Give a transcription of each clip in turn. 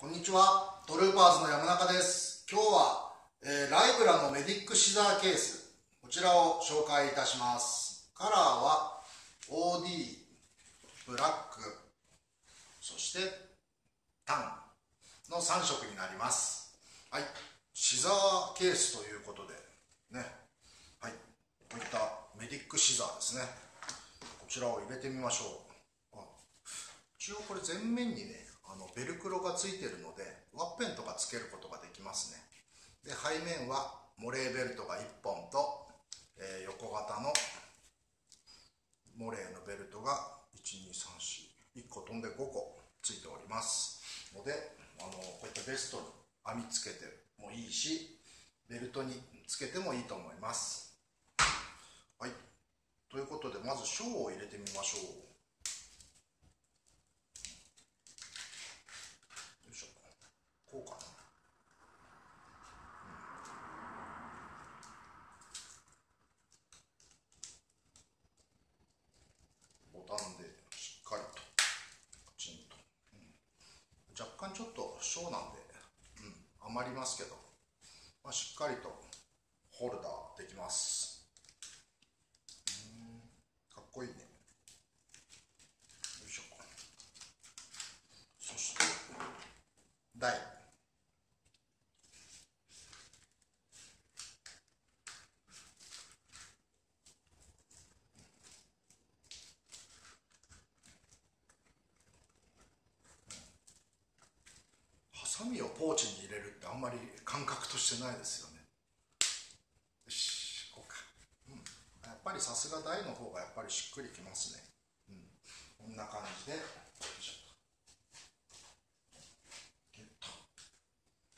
こんにちは、トルーパーズの山中です。今日は、えーライブラのメディックシザーケース、こちらを紹介いたします。カラーは OD、ブラック、そしてタンの3色になります。はい、シザーケースということで、ね、はい、こういったメディックシザーですね。こちらを入れてみましょう。一応これ前面にねあのベルクロがついてるのでワッペンとかつけることができますね。で背面はモレーベルトが1本と、えー横型のモレーのベルトが12341個飛んで5個ついております。のであのこういったベストに網つけてもいいしベルトにつけてもいいと思います。はい。ということでまずショーを入れてみましょうよいしょこうかな、うんボタンでしっかりときちんと、うん若干ちょっと小なんで、うん、余りますけど、まあ、しっかりとホルダーできます。うんかっこいいね。よいしょ。そして台。サミをポーチに入れるってあんまり感覚としてないですよね。よしこうか、うん、やっぱりさすが台の方がやっぱりしっくりきますね、うん、こんな感じで。よいしょ。ギュッと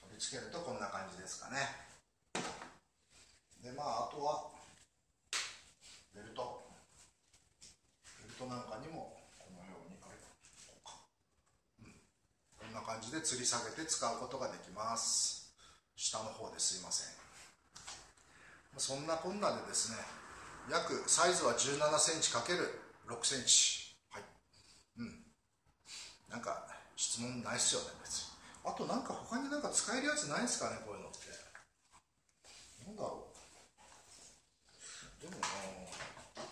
取り付けるとこんな感じですかね。でまああとはベルトベルトなんかにもこのようにあれこうか、うん、こんな感じで吊り下げて使うことができます。下の方ですいません。そんなこんなでですね約サイズは1 7センチ ×6 センチ。はい。うん。なんか質問ないっすよね別に。あとなんか他になんか使えるやつないですかねこういうのって。なんだろう。でもな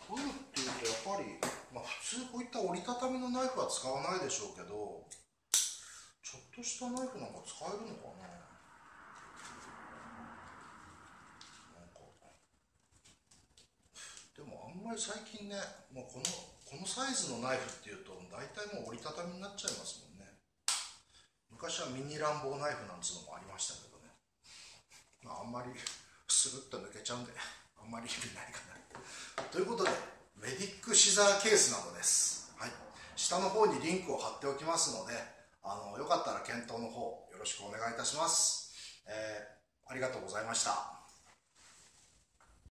こういうのっていうとやっぱり、まあ、普通こういった折りたたみのナイフは使わないでしょうけどとしたナイフなんか使えるのかな？なんかでもあんまり最近ねもうこのこのサイズのナイフっていうと大体もう折りたたみになっちゃいますもんね。昔はミニ乱暴ナイフなんつうのもありましたけどね。まああんまりスルッと抜けちゃうんであんまり意味ないかな。ということでメディックシザーケースなどです。はい。下の方にリンクを貼っておきますのであのよかったら検討の方よろしくお願いいたします、えーありがとうございました。